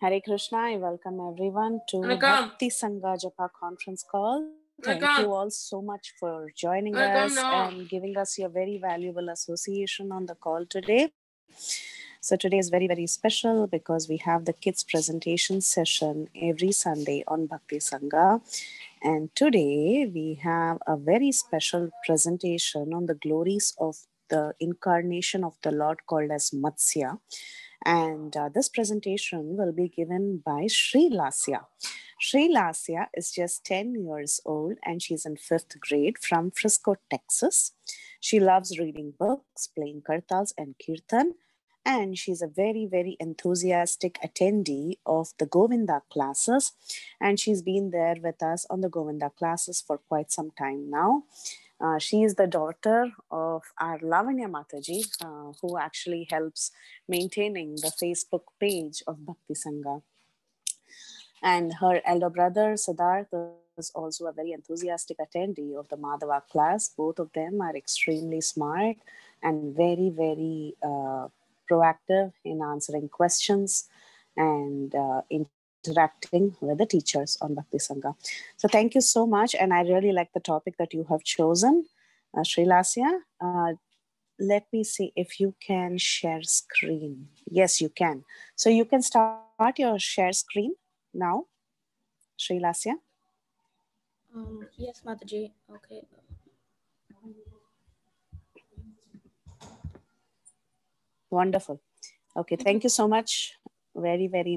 Hare Krishna, I welcome everyone to Welcome. Bhakti Sangha Japa conference call. Thank Welcome. you all so much for joining Welcome us now. and giving us your very valuable association on the call today. So today is very, very special because we have the kids presentation session every Sunday on Bhakti Sangha. And today we have a very special presentation on the glories of the incarnation of the Lord called as Matsya. And uh, this presentation will be given by Sri Lasya. Sri Lasya is just 10 years old and she's in fifth grade from Frisco, Texas. She loves reading books, playing kartals and kirtan, and she's a very, very enthusiastic attendee of the Govinda classes. And she's been there with us on the Govinda classes for quite some time now. Uh, she is the daughter of our Lavanya Mataji, uh, who actually helps maintaining the Facebook page of Bhakti Sangha. And her elder brother, Siddharth, is also a very enthusiastic attendee of the Madhava class. Both of them are extremely smart and very, very uh, proactive in answering questions and uh, interacting with the teachers on Bhakti Sangha. So thank you so much. And I really like the topic that you have chosen, uh, Sri Lasya. Uh, let me see if you can share screen. Yes, you can. So you can start your share screen now, Sri Lasya. Um, yes, Mataji. Okay. Wonderful. Okay, thank you so much. Very, very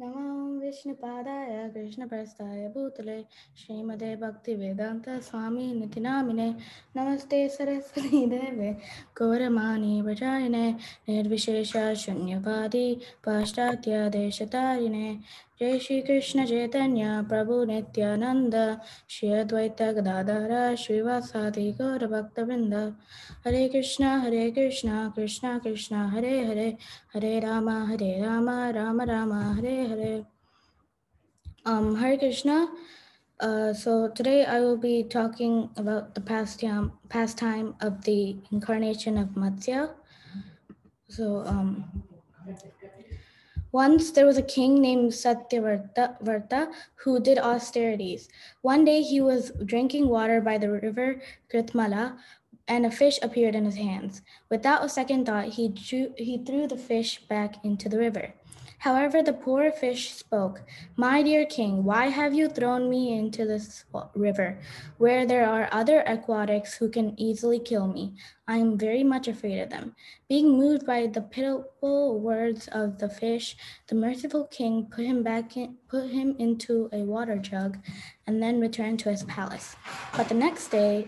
नमो विष्णुपादाय कृष्णप्रस्थाय भूतले श्रीमदे भक्तिवेदान्तस्वामीनिति नामिने नमस्ते सरस्वती देवे घोरमानी भजायिने निर्विशेषशून्यवादी पाश्चात्यदेशतारिणे जय श्री कृष्ण चैतन्य प्रभु नित्यानंद श्री अद्वैत गदाधर श्रीवासादि गौर भक्तवृंद हरे कृष्णा हरे कृष्णा कृष्णा कृष्णा हरे हरे हरे राम हरे Ram Ram Ram Hare Hare um hare krishna uh, so today i will be talking about the pastime pastime of the incarnation of matsya so um once there was a king named Satyavrata Varta who did austerities. One day he was drinking water by the river Kritamala and a fish appeared in his hands. Without a second thought, he, drew, he threw the fish back into the river. However, the poor fish spoke, My dear king, why have you thrown me into this river, where there are other aquatics who can easily kill me? I am very much afraid of them. Being moved by the pitiful words of the fish, the merciful king put him back in, put him into a water jug, and then returned to his palace. But the next day,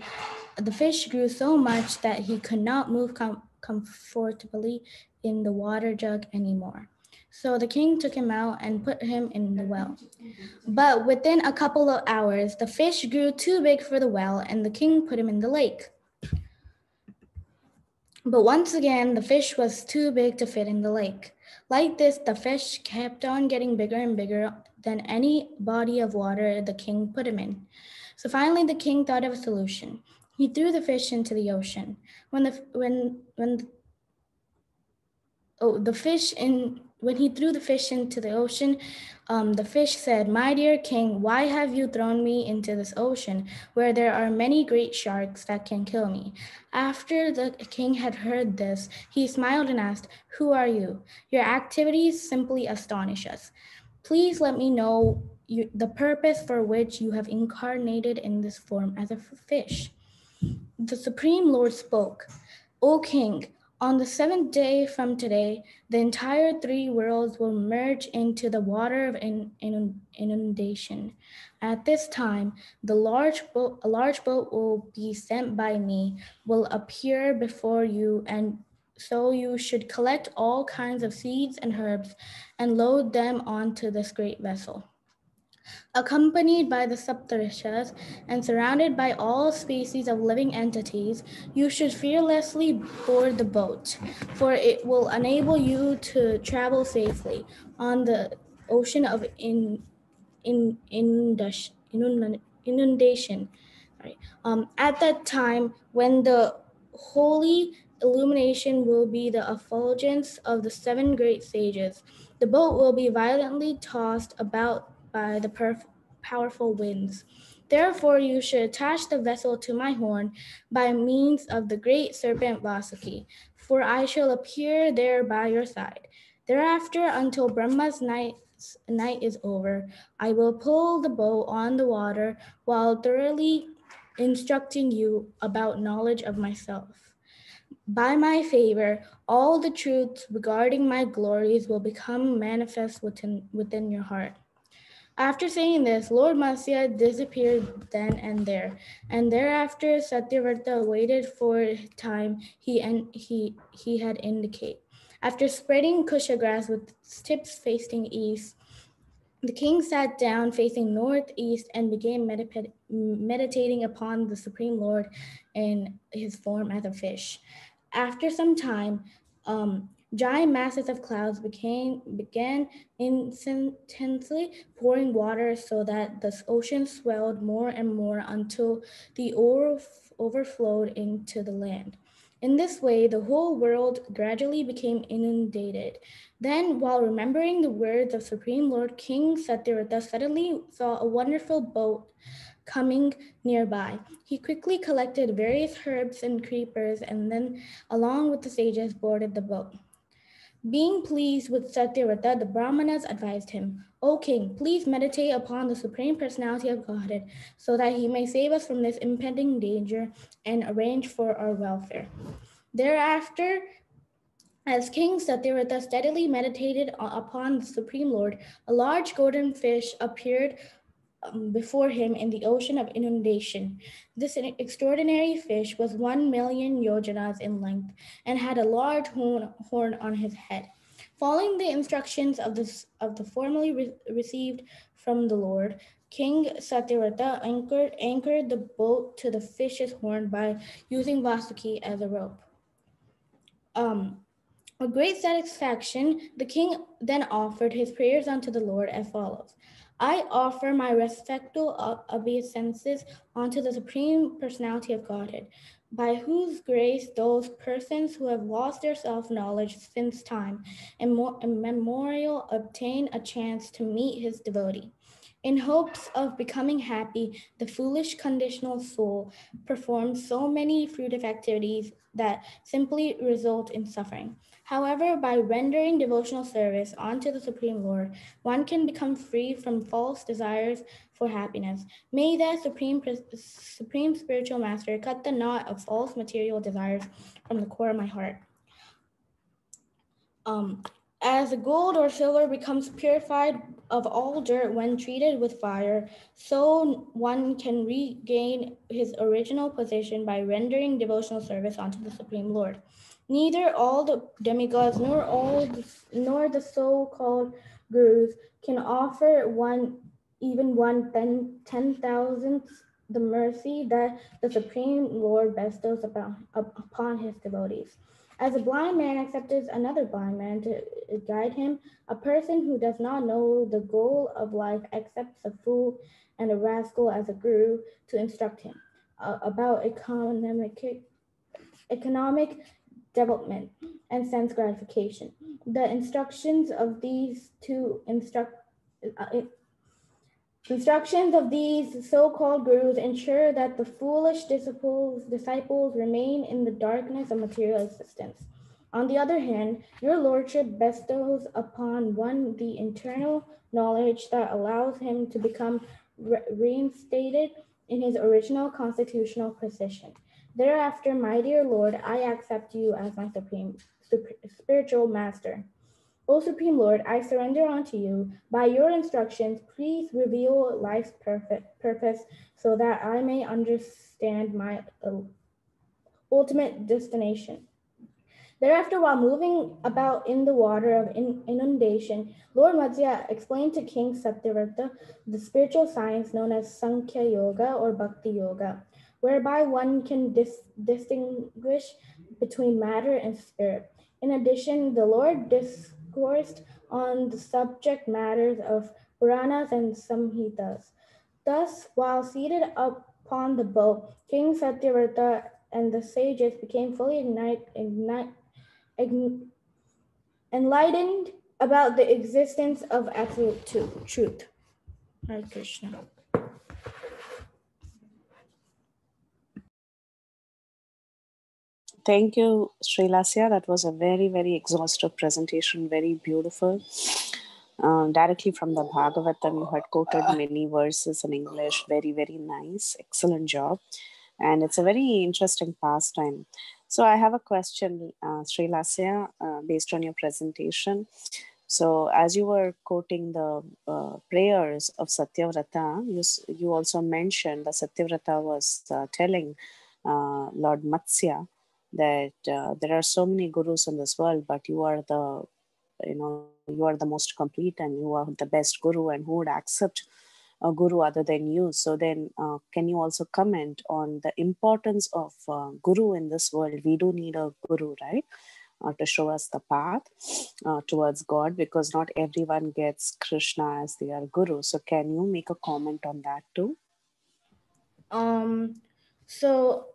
the fish grew so much that he could not move com- comfortably in the water jug anymore. So the king took him out and put him in the well. But within a couple of hours, the fish grew too big for the well, and the king put him in the lake. But once again, the fish was too big to fit in the lake. Like this, the fish kept on getting bigger and bigger than any body of water the king put him in. So finally, the king thought of a solution. He threw the fish into the ocean. When the when when oh the fish in when he threw the fish into the ocean, um, the fish said, "My dear king, why have you thrown me into this ocean where there are many great sharks that can kill me?" After the king had heard this, he smiled and asked, "Who are you? Your activities simply astonish us. Please let me know you, the purpose for which you have incarnated in this form as a fish." The Supreme Lord spoke, O King, on the seventh day from today, the entire three worlds will merge into the water of in, in, inundation. At this time, the large boat, a large boat will be sent by me, will appear before you, and so you should collect all kinds of seeds and herbs and load them onto this great vessel. Accompanied by the Saptarishas and surrounded by all species of living entities, you should fearlessly board the boat, for it will enable you to travel safely on the ocean of in, in, inundation. inundation. Um, at that time, when the holy illumination will be the effulgence of the seven great sages, the boat will be violently tossed about by the perf- powerful winds. Therefore, you should attach the vessel to my horn by means of the great serpent Vasuki, for I shall appear there by your side. Thereafter, until Brahma's night, night is over, I will pull the boat on the water while thoroughly instructing you about knowledge of myself. By my favor, all the truths regarding my glories will become manifest within, within your heart. After saying this, Lord Matsya disappeared then and there, and thereafter Satyavrata waited for time he and he he had indicated. After spreading kusha grass with tips facing east, the king sat down facing northeast and began medita- meditating upon the Supreme Lord in his form as a fish. After some time, um, Giant masses of clouds became, began intensely pouring water so that the ocean swelled more and more until the overflowed into the land. In this way, the whole world gradually became inundated. Then, while remembering the words of Supreme Lord King Satyavrata suddenly saw a wonderful boat coming nearby. He quickly collected various herbs and creepers and then, along with the sages, boarded the boat. Being pleased with Satyavrata, the Brahmanas advised him, O king, please meditate upon the Supreme Personality of Godhead so that he may save us from this impending danger and arrange for our welfare. Thereafter, as King Satyavrata steadily meditated upon the Supreme Lord, a large golden fish appeared um, before him in the ocean of inundation. This extraordinary fish was one million yojanas in length and had a large horn, horn on his head. Following the instructions of, this, of the formerly re- received from the Lord, King Satyavrata anchored, anchored the boat to the fish's horn by using Vasuki as a rope. Um, with great satisfaction, the king then offered his prayers unto the Lord as follows. I offer my respectful obeisances unto the Supreme Personality of Godhead, by whose grace those persons who have lost their self knowledge since time and memorial obtain a chance to meet his devotee. In hopes of becoming happy, the foolish conditional soul performs so many fruitive activities that simply result in suffering. However, by rendering devotional service unto the Supreme Lord, one can become free from false desires for happiness. May the Supreme, Supreme Spiritual Master cut the knot of false material desires from the core of my heart. Um, as gold or silver becomes purified of all dirt when treated with fire, so one can regain his original position by rendering devotional service unto the Supreme Lord. Neither all the demigods nor all the, nor the so-called gurus can offer one even one ten, ten thousandth the mercy that the Supreme Lord bestows upon, upon his devotees. As a blind man accepts another blind man to guide him, a person who does not know the goal of life accepts a fool and a rascal as a guru to instruct him uh, about economic, economic development, and sense gratification. The instructions of these two instruct, uh, instructions of these so-called gurus ensure that the foolish disciples, disciples remain in the darkness of material existence. On the other hand, your lordship bestows upon one the internal knowledge that allows him to become re- reinstated in his original constitutional position. Thereafter, my dear Lord, I accept you as my supreme spiritual master. O Supreme Lord, I surrender unto you. By your instructions, please reveal life's perfect purpose so that I may understand my uh, ultimate destination. Thereafter, while moving about in the water of inundation, Lord Matsya explained to King Satyavrata the spiritual science known as Sankhya Yoga or Bhakti Yoga whereby one can dis- distinguish between matter and spirit. In addition, the Lord discoursed on the subject matters of Puranas and Samhitas. Thus, while seated upon the boat, King Satyavrata and the sages became fully ignite, ignite, ign- enlightened about the existence of absolute truth. Hare Krishna. Thank you, Sri Srilasya. That was a very, very exhaustive presentation, very beautiful. Uh, directly from the Bhagavatam, you had quoted many verses in English. Very, very nice. Excellent job. And it's a very interesting pastime. So, I have a question, uh, Srilasya, uh, based on your presentation. So, as you were quoting the uh, prayers of Satyavrata, you, you also mentioned that Satyavrata was uh, telling uh, Lord Matsya that uh, there are so many gurus in this world, but you are the, you know, you are the most complete and you are the best guru, and who would accept a guru other than you? So then, uh, can you also comment on the importance of uh, guru in this world? We do need a guru, right? uh, to show us the path uh, towards God because not everyone gets Krishna as their guru. So, can you make a comment on that too? Um, so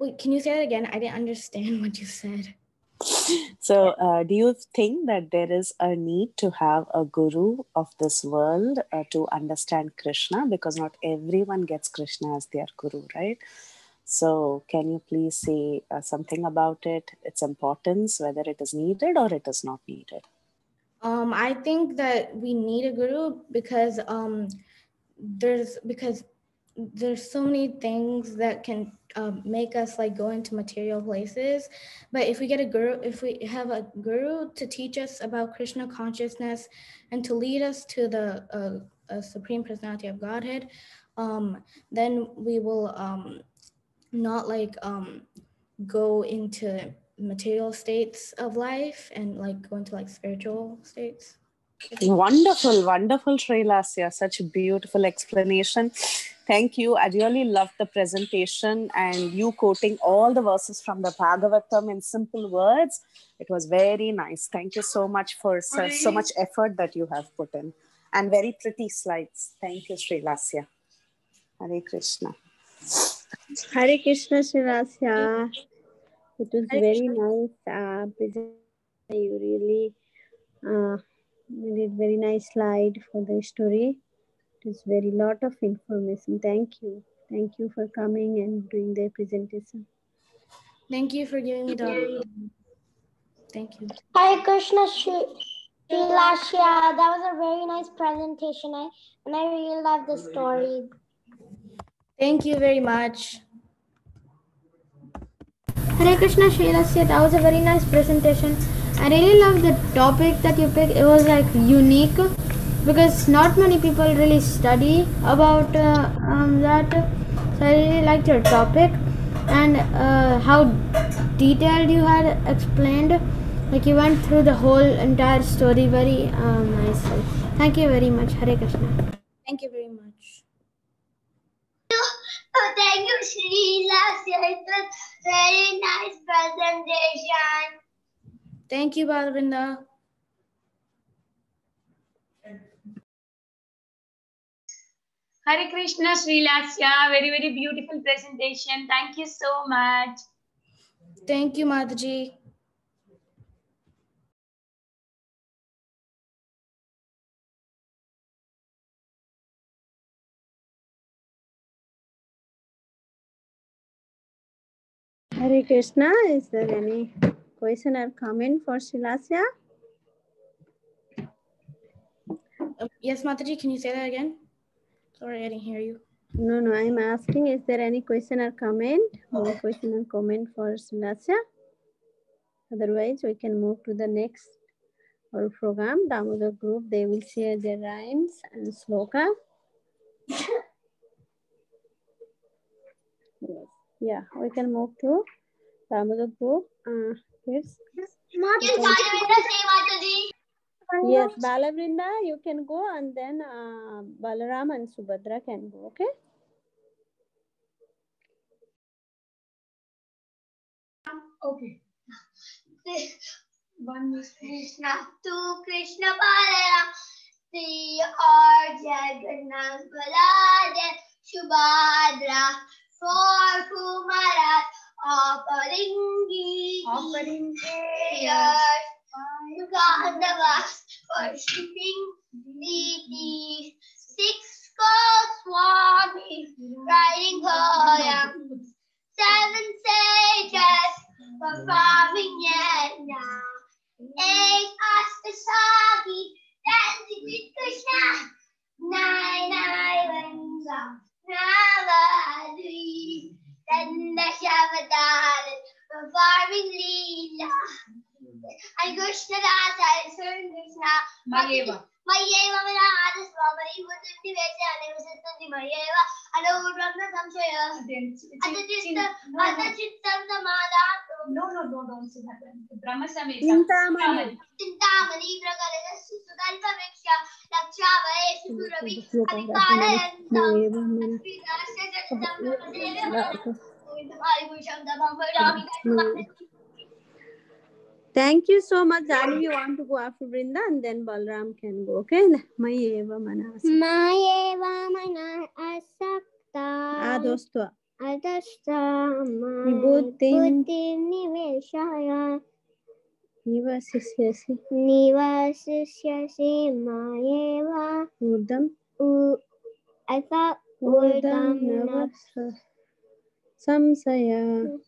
wait, can you say that again? I didn't understand what you said. So, uh, do you think that there is a need to have a guru of this world uh, to understand Krishna? Because not everyone gets Krishna as their guru, right? So, can you please say uh, something about it, its importance, whether it is needed or it is not needed? Um, I think that we need a guru because um, there's because there's so many things that can um, make us like go into material places but if we get a guru if we have a guru to teach us about krishna consciousness and to lead us to the uh, supreme personality of godhead um, then we will um, not like um, go into material states of life and like go into like spiritual states Wonderful, wonderful, Srilasya. Such a beautiful explanation. Thank you. I really loved the presentation and you quoting all the verses from the Bhagavatam in simple words. It was very nice. Thank you so much for so, so much effort that you have put in and very pretty slides. Thank you, Srilasya. Hare Krishna. Hare Krishna Srilasya. It was Hare very nice uh, present. You really uh, did very nice slide for the story. It is very lot of information. Thank you. Thank you for coming and doing the presentation. thank you for giving me the thank you Hi, Krishna Shri Lasya. That was a very nice presentation. I, and I really love the story. thank you very much Hare Krishna Shailasya, that was a very nice presentation. I really love the topic that you picked. It was like unique because not many people really study about uh, um, that. So I really liked your topic and uh, how detailed you had explained. Like you went through the whole entire story very um, nicely. Thank you very much. Hare Krishna. thank you very much Oh, thank you, Shri Lasya. It was very nice presentation. Thank you balvinda Hare Krishna Srilasya, very very beautiful presentation. Thank you so much. thank you mataji Hare Krishna. Is there any question or comment for Srilasya? Uh, yes mataji can you say that again sorry i didn't hear you No, no. I'm asking. Is there any question or comment? More question or comment for Srilasya? Otherwise, we can move to the next our program. Damodar group. They will share their rhymes and sloka. Yes. Yeah, we can move to Damodar group. Uh, yes. Yes, Balavrinda, you can go and then uh, Balaram and Subhadra can go, okay? Okay. One is Krishna to Krishna Balaram, three are Jagannath Baladev, Shubhadra, four Kumaras, offering offering prayers, Gandavas, worshipping deities, six Goswami, riding Ghoram, seven sages, performing yajna, eight Astasagi, dancing with Krishna, Devadas, performing Leela. And Krishna Rasa, serving Krishna. Mayeva. Mayeva, Mina Adas, Mamari, Vudhiti Vesa, and Visitandi Mayeva, and Urvamna Samshaya. Adhitista, Adhitista, Mada. No, no, no, don't say that. Brahma Samhita. Chintamani. Chintamani, Prakalasa, Sukalpa Viksha, Laksha Vahe, Sukuravi, Adhikala, and Mayeva, Mina. Adhikala, Sukuravi, Adhikala, Sukuravi, Thank you so much. Janu, you want to go after Brinda and then Balram can go. Okay? Mayeva Manas. Mayeva mana asakta Ah, dosto. adashta Vibhutim. buddhi niveshaya Eva Sisyasi. nivasisyasi mayeva Urdam. u I thought Urdam urdam Samsaya.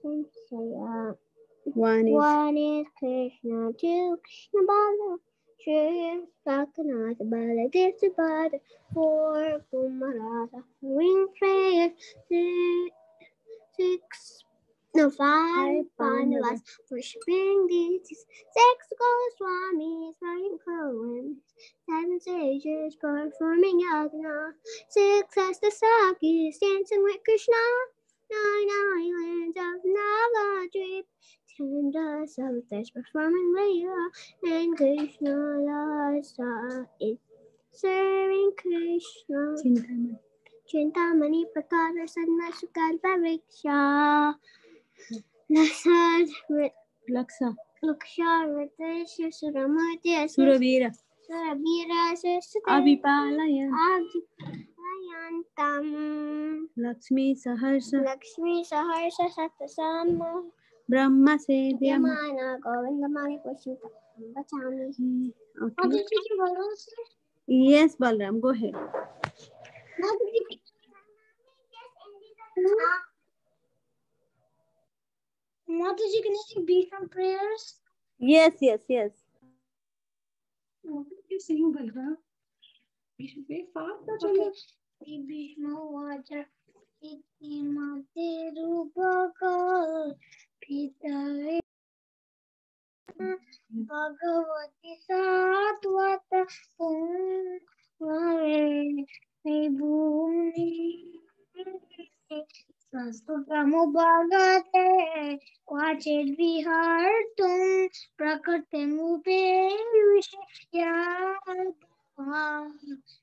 One is. Krishna, two Krishna Bala, three is Sakanath Bala, this is Bala, four Kumarasa, ring prayers, six, six no, five Pandavas, worshipping deities, six Goswamis, riding poems, seven sages performing yajna, six Astasakis dancing with Krishna, nine islands of Navadvip, ten Dasavatars performing Leela, and Krishna Lasa is serving Krishna. Chintamani. Chintamani Prakara Sadna Sukalpa Viksha. Lasad Laksa. Luksha Ritesha Suramati Suravira. Surabira Sestate Abhipalaya. Ayantam Lakshmi Saharsa. Lakshmi Saharsa Satasama Brahma Sevyam. Yamana Govindamani Kushita Bachami. What hmm, Okay. did you do? Yes, Balram, go ahead. What hmm? did you What did you can be from prayers? Yes, yes, yes. What are you saying, Balram? We should be fast. Okay. भीष्मवाच इति रूपकापितवे भगवति सात्वत पुंवे विभूमि स्वस्तु प्रमुभागते क्वाचिद् विहर्तुं प्रकृतिमुपेयुषया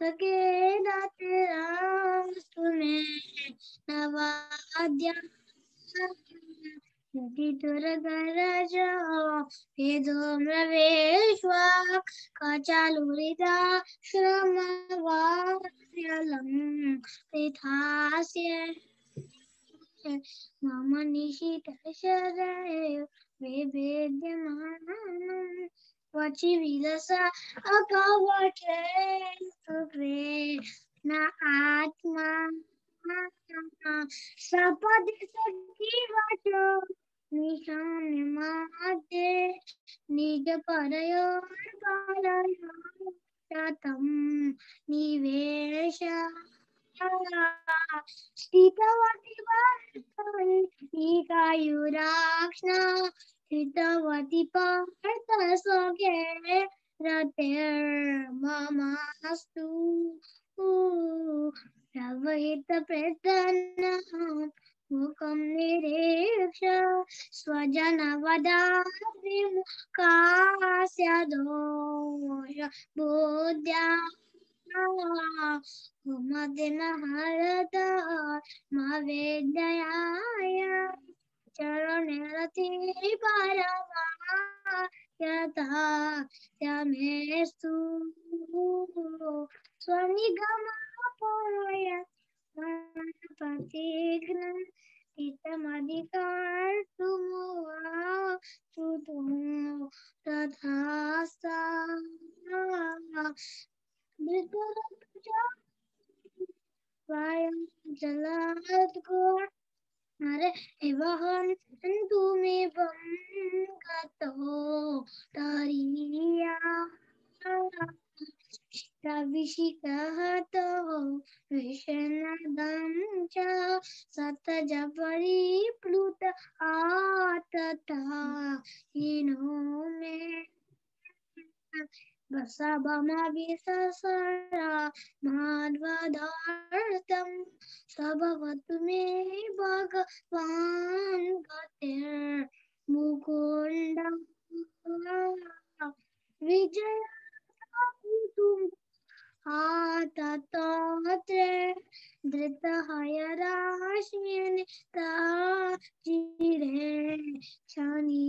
सके दत राम सुने नवाद्या यदि दुर्गर जो श्रम वार्यलम पिथास्य मम निशित शरय Watchy watching reels, a cover train to gray, na atma. Sapad sakhi vacho, nishane mate, nij parayo kalayo, tatam nivesha. Sthitavati vartai, ikayu rakshna, कृतवती पहर्तसोगे रतेर्ममास्तु प्रवहितप्रतनः मुखं निरीक्ष स्वजनवदाभिमुखास्य दोष बुद्ध्या हुमतिमहरत मवेद्ययाय। चरणरति परमा यथा यमेस्तु स्वनिगमपूय प्रतिघ्न इतमधिकार्तुमुवास्तुतुं तथा सा मृगरक्षायं जलाद्गोट न्तुमेवं गतो। तरिया प्रविशिकः सबमविससरामाद्वदार्थं सभवतु मे भगवान् गतिर्मुकुण्ड विजय आततोत्रे धृतहयराश्मिन् ता चिरे शनि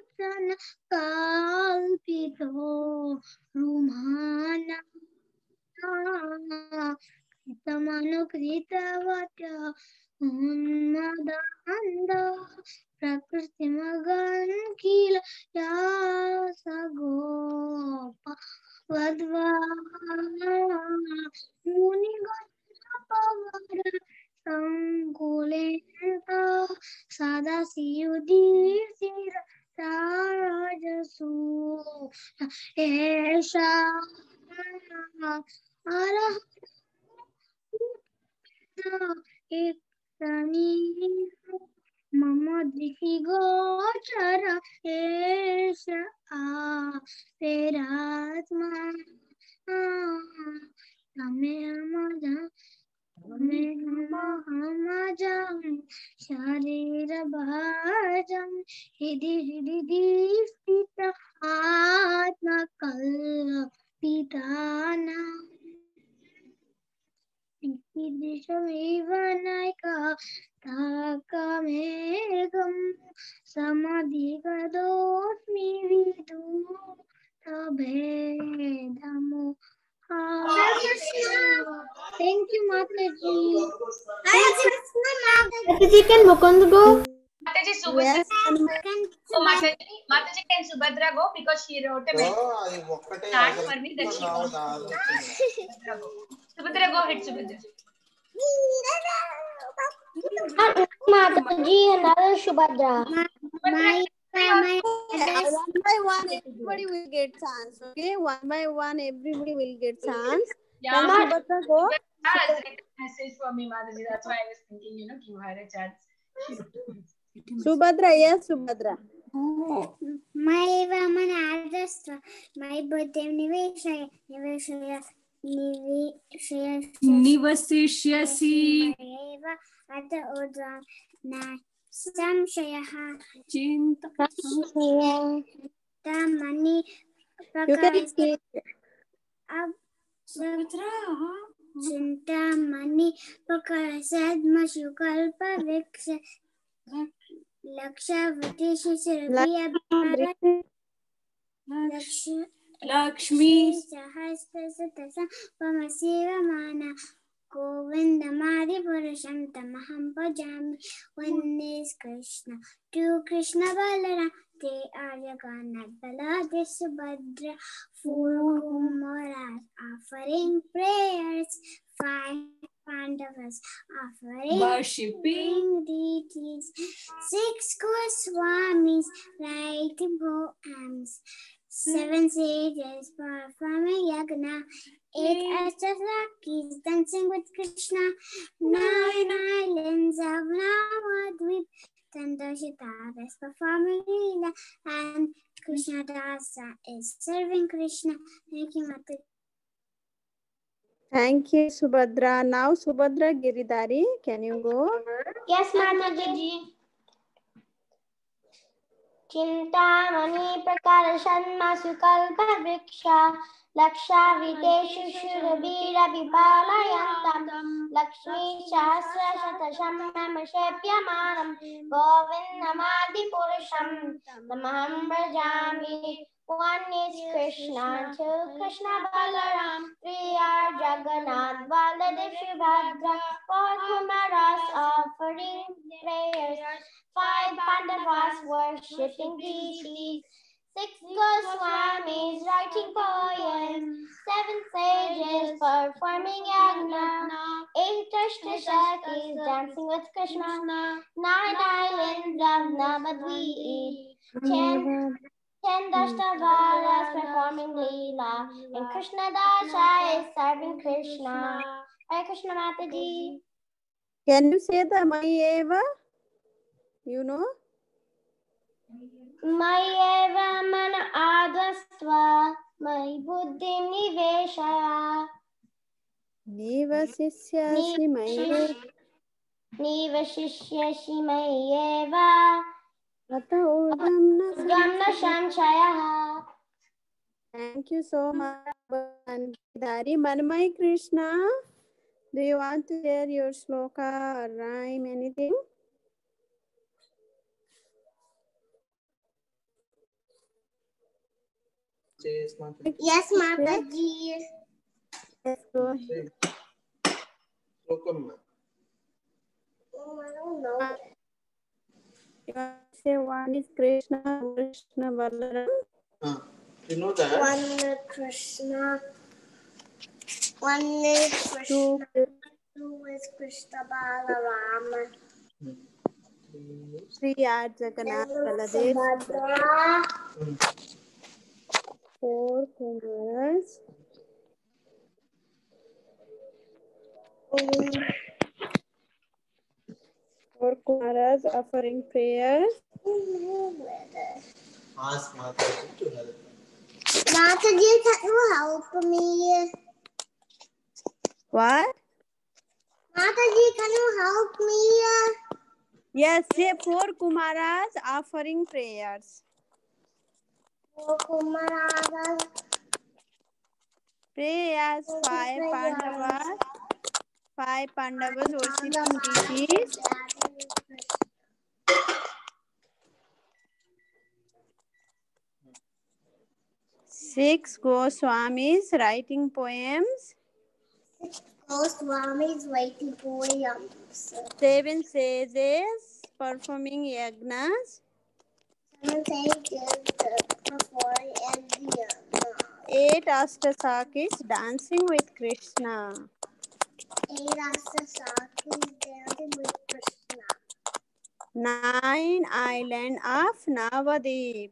सन कल्पितो रुमाना कृतमनुकृतवच उन्मदान्द प्रकृतिमगन् किल या स गोपवद्वा मुनिगणपवर सङ्कुलेन्ता सदा सियुदीर्षिर राजसु अरह मम दृष्टिगोचर एष आ तेरात्मा तमे मज़ा तमे हमजं शरीरभाजं हृदि हृदि स्थित आत्मकल्पिताना दिशमेव नैका ताकमेकं समधिगतोऽस्मि विदु तभेदमु Thank you, Mataji. Mataji, can Mukund go? Mataji, Subhadra. Yes. So Mataji, Mataji can Subhadra go because she wrote a message. Start for me that she wants. Subhadra go. Subhadra, go ahead, Subhadra. Mataji, another Subhadra, my, one by one, everybody will get chance. Okay, one by one, everybody will get chance. yeah, Then Subhadra go. Subhadra has written a message for me, Mataji. That's why I was thinking, you know, give her a chance. Subhadra, yes, Subhadra. My Vaman address, my birthday Niveshaya, Niveshaya, Niveshaya, निवसिष्यसि एव अत उद्वा न संशयः चिन्ता मणि अब चिन्तामणि प्रकरसद्मशुकल्पवृक्ष लक्षावती शिशिरभि लक्ष्मी। सहस्रशतसं पमसीवमाना गोविन्दमादिपुरुषं तमहं भजामि वन्दे Krishna to Krishna Balram ते आर्यगानat Baladev Subhadra four Kumaras offering prayers five Pandavas offering Worshipping deities. Six Goswamis writing poems. Seven sages performing yagna. Eight Ashtasakis dancing with Krishna. Nine islands of Navadvip. Ten Dashitaras performing Leela. And Krishna Dasa is serving Krishna. Thank you, Mata. Thank you, Subhadra. Now, Subhadra Giridhari, can you go? Yes, Mataji. Chintamani प्रकर्षन्मासु कल्पवृक्षा लक्षावितेषु शूरवीरविपालयन्तं Lakshmi सहस्रशतशमशेप्यमानं गोविन्दमादिपुरुषं तमहं भजामि One is Krishna, two Krishna Balaram, three are Jagannath, Baladev Subhadra, four Kumaras offering prayers, five Pandavas worshipping deities, six Goswamis writing poems, seven sages performing yagna, eight Ashtasakis dancing with Krishna, nine islands of Navadvip, ten Ten Dashtavaras performing Leela, and Krishna Dasha is serving Krishna. Hare Krishna Mataji. Can you say the Mayeva? You know? मयि मन आगस्त्व मयि बुद्धिं निवेशय निवसिष्यसि मयि निवशिष्यसि मय्येव अत ऊर्ध्वं न संशयः Thank you so much, Dari Manmai Krishna. Do you want to share your sloka or rhyme, anything? Yes, Mataji. Yes, Mataji. Let's go. Welcome. come. Oh, I don't know. Say one is Krishna, Krishna Balaram. Ah, You know that? One is Krishna. One is Krishna. Two, two is Krishna Balaram. Three are Jagannath Baladev. Four Kumaras. Four Kumaras offering prayers. ask Mataji to help Mataji, can you help me? What? Mataji, can you help me? Yes, say four Kumaras offering prayers. Pray as five Pandavas. Five Pandavas worshipping deities. Six Goswamis writing poems. Goswami is writing poems. Seven sages performing yagnas. Eight Ashtasakis dancing with Krishna. Eight Astasakis dancing with Krishna. Nine island of Navadip.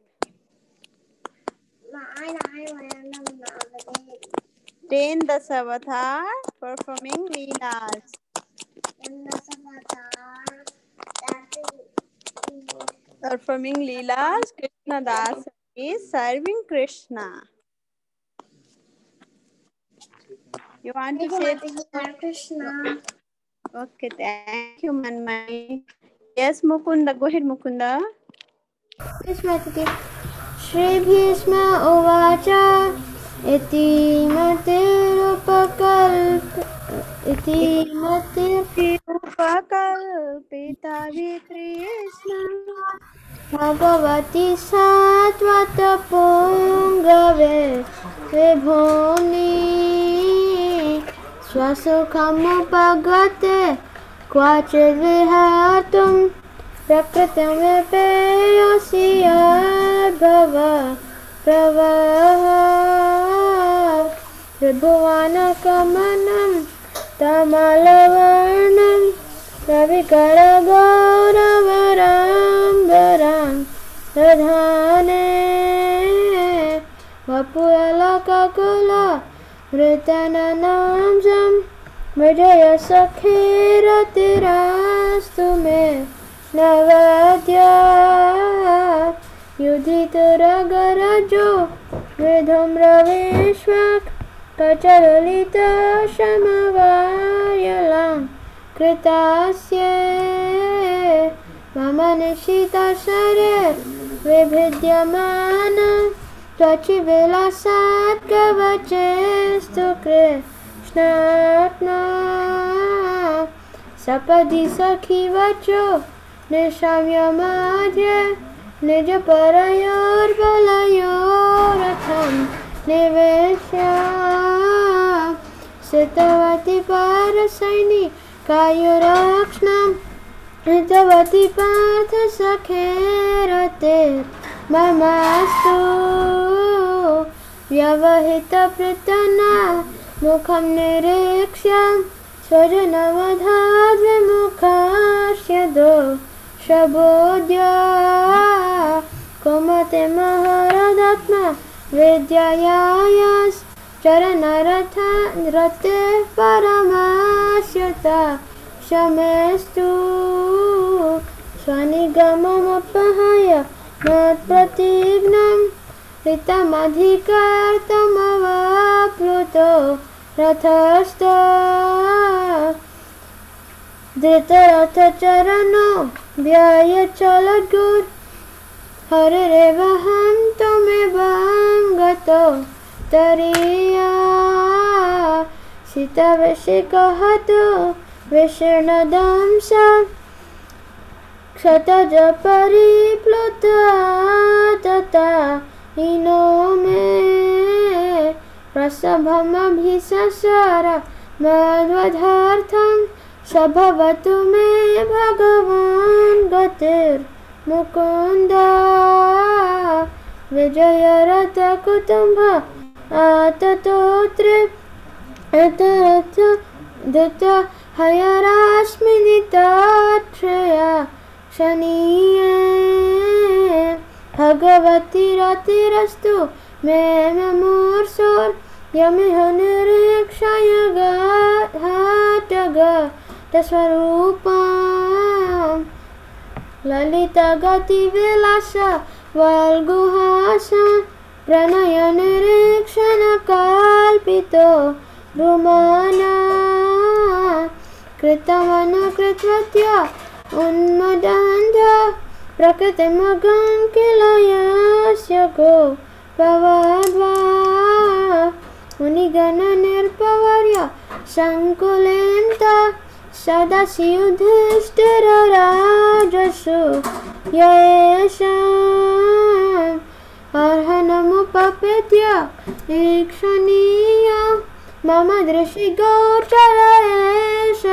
Nine island of Navadip. Ten Dasavatar performing leelas. And the Savatar dancing Performing leelas, Krishna Das is serving Krishna. You want to say? Krishna. Okay, thank you, Manmai. Yes, Mukunda. Go ahead, Mukunda. Yes, Mataji. Shri Bhishma Uvacha يتيمة يتيمة रूपकल्पिता विकृष्ण Bhagwati Satvata पुङ्गवे विभूनि स्वसुखमुपगते क्वचिद्विहातुं पेयसी भव प्रवाह। गौरव तमलवर्णं रविकरगौरवराम्बरां प्रधाने। वपुलककुला मृतननां विजयसखेरतिरास्तु मे नवद्या युधितुरगरजो विधुम्रविश्वक् कचललितशमवायलां कृतास्ये। मम निशितशरे विभिद्यमान त्वचिविलासात् कवचेस्तु कृष्णात्मा। सपदि सखी वचो निशम्यमाध्य निजपरयोर्बलयो रथं निवेशवती पारसैनिकायुरक्षणं कृतवती पार्थसखेरते ममास्तु व्यवहितप्रतना मुखं निरीक्ष्य। स्वजनवधा शबोद्या कुमते महरदात्मा विद्यायास् चरणरथ रते परमास्यता शमेस्तु स्वनिगममपहाय मत्प्रतिघ्नं ऋतमधिकर्तमवाप्लुतो रथस्थ धृतरथ चरणों व्याय चल गुर हर रे वहम तुम्हें वहम तरिया सीता विषि कहतो विष्णुदम सब क्षतज परिप्लुता तथा इनो में। प्रसभमभिससार मध्वधार्थम् सभवत में भगवान गतिर मुकुंद। विजय रथ कुटुंब आतोत्र हय हयराश्मिनिताश्रया शनीये भगवती रतिरस्तु मे ममूर्सोर् यमिह निरीक्षय गा हाटगा। स्वरूपाम् ललितगतिविलास वल्गुहास प्रणयनिरीक्षणकल्पितो रुमाना। कृतमनुकृत्वत्य उन्मदन्ध प्रकृतिमगन् किल यस्य गो पवद्वा मुनिगणनिर्पवर्य सङ्कुलेन्त सदसि युधिष्ठिरराजसु येषाम् अर्हनमुपपेत्य ईक्षणीय मम दृशिगोचर एष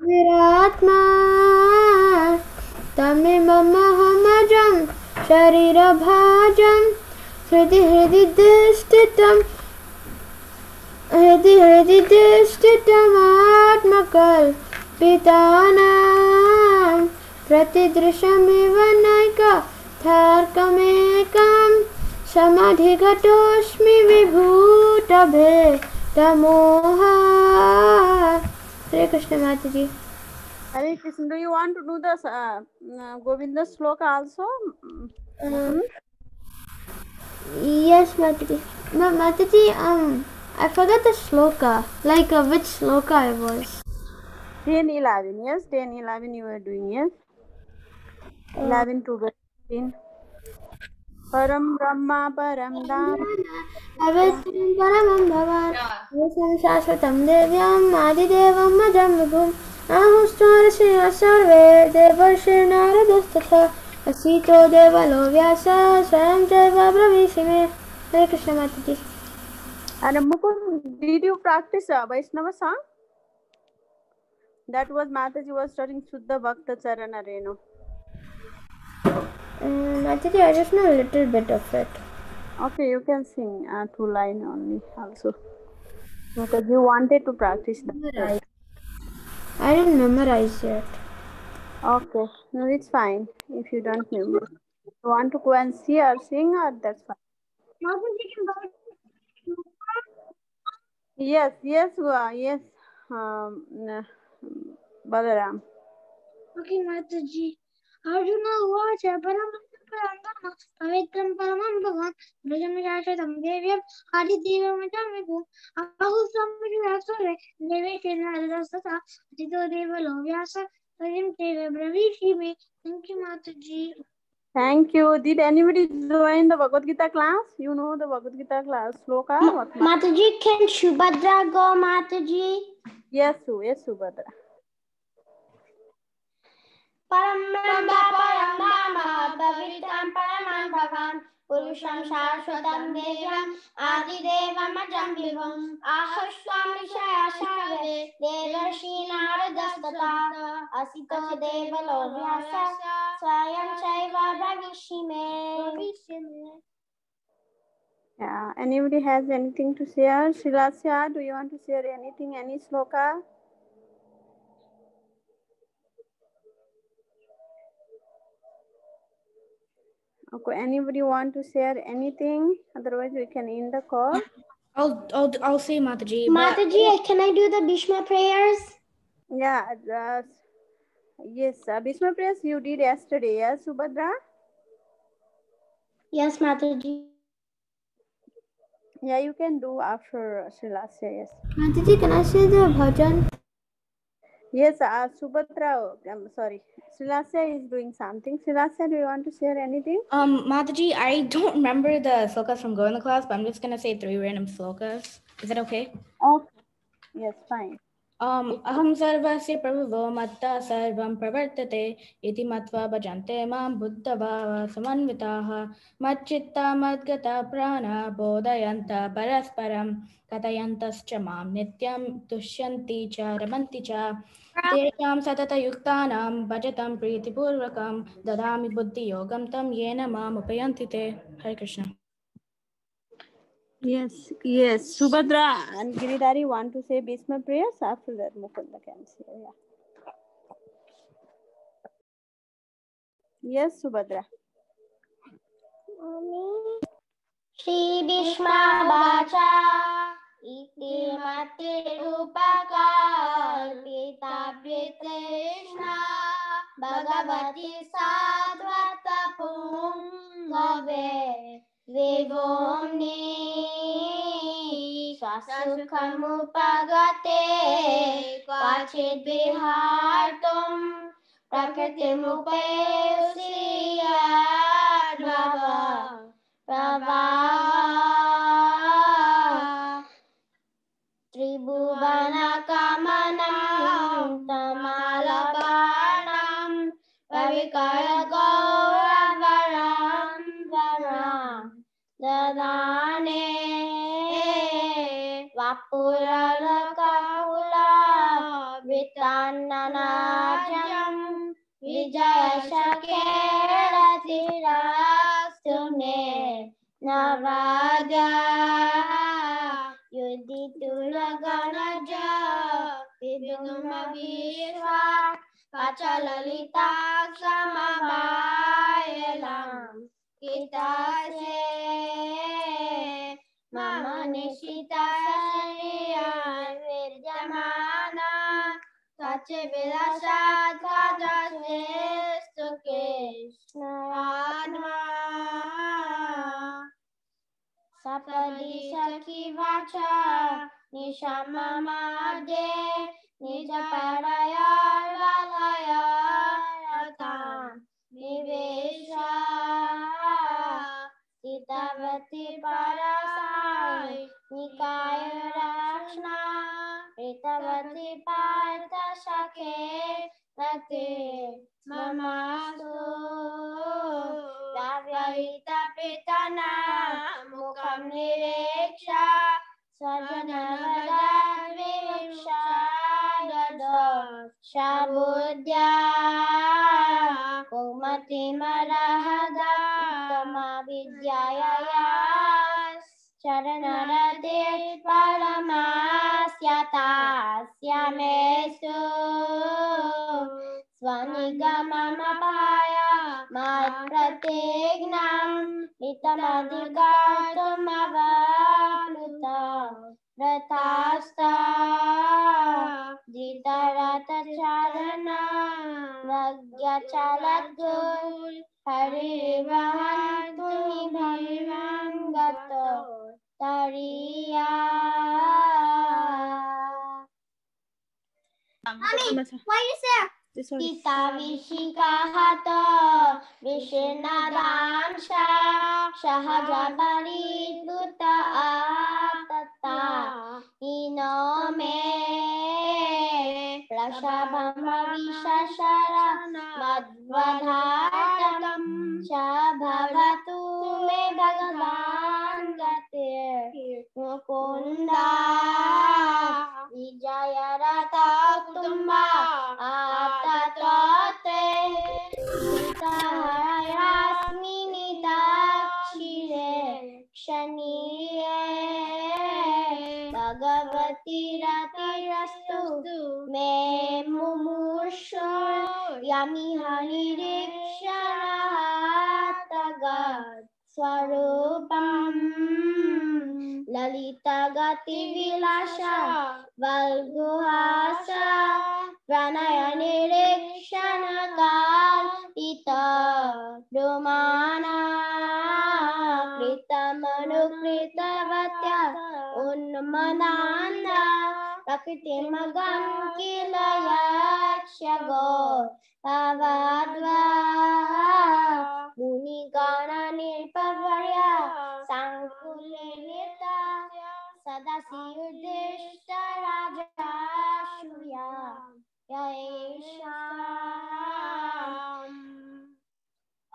विरात्मा तमेमहमजं शरीरभाजं हृदि हृदि हृदि हृदि दिष्टितमात्मकल्पितानां प्रतिदृशमिव नैक थार्कमेकं समाधिगतोऽस्मि विभूतभे तमोहा हरे कृष्ण माता जी Hare Krishna, do you want to do the uh, uh, Govinda sloka also? Um, yes, Mataji. Ma- Mataji, um, I forgot the sloka. Like uh, which sloka it was. 10, 11, yes, 10, 11 you were doing, yes? 11 to 15. Param Brahma Param Dham अवश्यं परमं भवान् अवश्यं शाश्वतं देव्याम् आदिदेवं मदं विभुम् आहुस्त्वरस्य सर्वे देवर्षि नारदस्तथा असीतो देवलो व्यास स्वयं चैव ब्रवीषि मे हरे कृष्ण माताजी And Mukund, did you practice uh, Vaishnava song? That was Mataji was studying Shuddha Bhakta Charana Renu. Um, Mataji, I just know a little bit of it. Okay, you can sing uh, two line only also. Because you wanted to practice that. Memorize. I didn't memorize yet. Okay, no, it's fine if you don't remember. You want to go and see or sing, or that's fine. Yes, yes, yes yes हुआ Okay, Mataji, how do you know what happened? पवित्रं परमं भगवान् ब्रजं शाश्वतं देव्यम् आदिदेवं च विभुम् आहुस्वामिव्यासुरे देवेशेन हरिदासता अतितो देवलो व्यास हरिं देव ब्रवीषि मे thank you Mataji Thank you. Did anybody join the Bhagavad Gita class? You know the Bhagavad Gita class. Sloka? What? Mataji, can Subhadra go, Mataji? Yes. Yes, Subhadra. Paramamba Parambama Pavitam Paraman Bhavan Purusham Shashwatam Devyam Adidevam Ajam Vivam Ahashwami Shayashave Devarshi Naradastata Asito Devalo Vyasa Swayam Chaiva Yeah. Anybody has anything to share? Srilassya, do you want to share anything? Any sloka? Okay. Anybody want to share anything? Otherwise, we can end the call. I'll I'll I'll say Mataji. but- can I do the Bhishma prayers? Yeah. Uh, yes. Uh, Bhishma prayers you did yesterday. Yes, Subhadra? Yes, Mataji. Yeah, you can do after Srilassya. Yes. Mataji, can I say the bhajan? Yes, uh, Subhadra, I'm sorry. Srilassya is doing something. Srilassya, do you want to share anything? Um, Mataji, I don't remember the slokas from Go in the class, but I'm just gonna say three random slokas. Is that okay? Okay. Yes, fine. अहम सर्व प्रभु मत्ता सर्वं प्रवर्तते इति मत्वा भजन्ते माँ बुद्धभावः समन्विताः। मच्चित्ता मद्गता प्राणा बोधयन्त परस्परं कथयन्तश्च माँ नित्यं तुष्यन्ति च रमन्ति च। तेषां सततयुक्तानां भजतं प्रीतिपूर्वकं ददामि बुद्धियोगं तं येन मामुपयन्ति ते हरे Krishna. Yes, yes. Subhadra and Giridhari want to say Bhishma prayers. After that, Mukunda can say. Yeah. Yes, Subhadra. Shri Bhishma Vacha Iti Mati Upakar Krishna Bhagavati Sadvata Pungave Vivomni सुखमुपगते क्वचिद्विहार्तुं प्रकृतिमुपैश्रियाद्भव Prabha त्रिभुवनक पुरलकहुला वितान्ननाजं विजयशकेरतिरास्तु मे नवाजा। युदितुलगणज विदुमभिष्वा पचललिता समवायलम् कितासे मम निशिता আছে বেলা সাত বাজাচ্ছে চোখে সাপলি সখী বাছা নিশামা মাদে নিজ পারায়ার বালায়াতা নিবেশা চিতাবতী পারাসায় নিকায় রাখনা ঋতবতী পার sakit lagi memasuh Dawaita pitana mukam niriksha Sajana badan viksha dador Shabudya Kumati marahada Uttama vidyaya शरणरते परमास्यतास्य मेषु स्वनिगममपाय मत्प्रतिज्ञाम् हितमधिकर्तुमवाप्लुत। रतास्ता धृतरतचरण वज्ञचलद्गुल् हरिवहन्तु निभैवाङ्गतो दरिया Mommy, why is there? পিতা বিশিকাহাত বিষ্ণাদান সাহাজাবারি দুতা আতাতা ইনমে রসাভাবিশাসারা মদ্বধাতম সাভাগতু মে ভগবান ಮುಕುಂದ ವಿಜಯ ರಥ ಕುಟುಂಬ ಆಪ್ತ भगवती रतिरस्तु मे मुमुर्षो यमिह निरीक्षणात्तगत् स्वरूपम् ललितगतिविलासा वल्गुहासा प्रणयनिरीक्षणकार्पित रुमाना कृतमनुकृतवत्या उन्मनान्दा प्रकृतिमगं किल यक्ष गो श्रूया येषाम्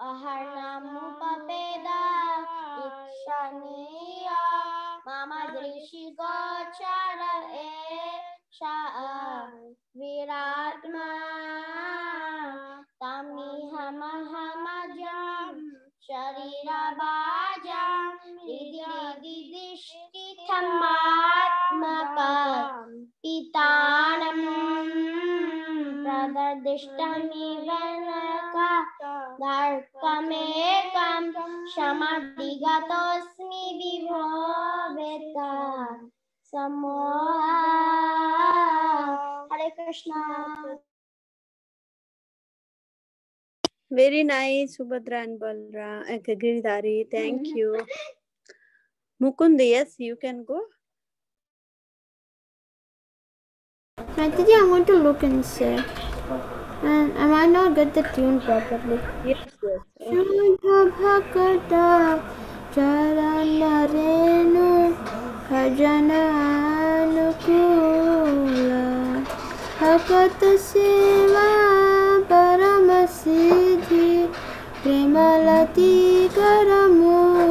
अहर्णमुपपेदा इक्षणीय मम दृशिगोचर एषा विरात्मा तमिहमहमजं शरीरभाजं हृदिदिष्टिथमात्मकं पितानं प्रदर्दिष्टमिव नर्कमेकं क्षमधिगतोऽस्मि विभो वेता समोहा हरे Krishna Very nice, Subhadra and Balra, Giridhari. Thank you. Mukund, yes, you can go. Mataji, I'm going to look and say. And I might not get the tune properly. Yes, yes. Shudha Bhakata Charana Renu Bhajana Anukula Bhakata Seva Paramasiddhi Premalati Karamula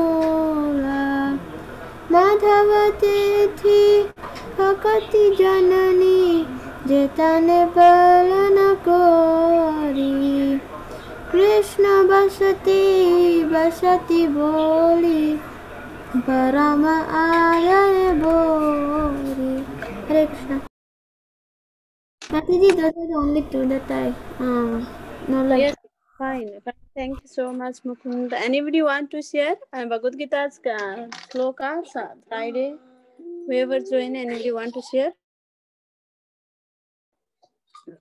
জগতি জননী যেতানে পালন করি কৃষ্ণ বসতি বসতি বলি परम आदर बोरी हरे Krishna Matiji, those are the only two that I uh, know like. Yes, fine. But thank you so much, Mukunda. Anybody want to share uh, Bhagavad Gita's uh, sloka, Friday? Whoever join, anybody want to share?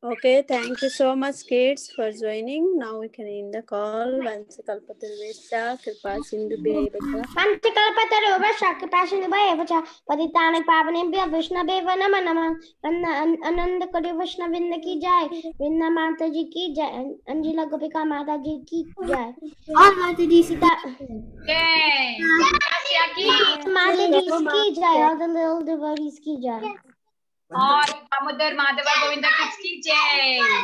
Okay, thank you so much, kids, for joining. Now we can end the call. Vansi Kalpatarvesha, Kripa Sindhu Bhaivacha. पञ्चकल्पतरुवश कृपासिन्धुभयेव च पतितानि पावनेभ्यः वैष्णवेव नमः नमः आनंद करी वैष्णविंद की जय वृंदा माता जी की जय अंजिला गोपिका माता जी की जय All Mataji Sita Yay! Gracia की माता जी की जय all the little devotees की जय और दामोदर माधवा गोविंदा किसकी जय